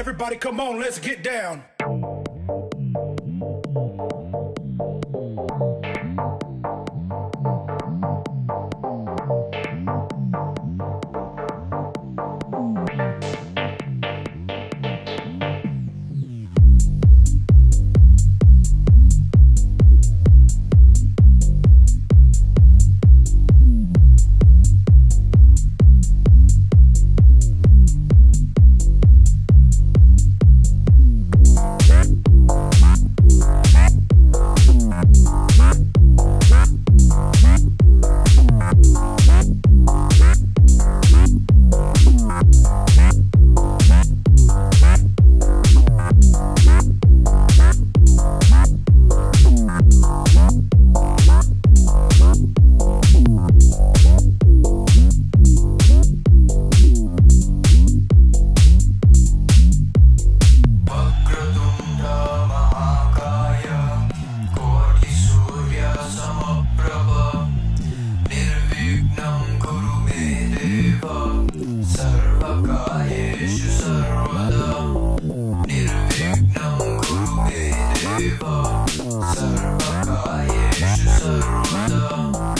Everybody come on, let's get down. Sarı, sarı, sarı, sarı, sarı, sarı, sarı,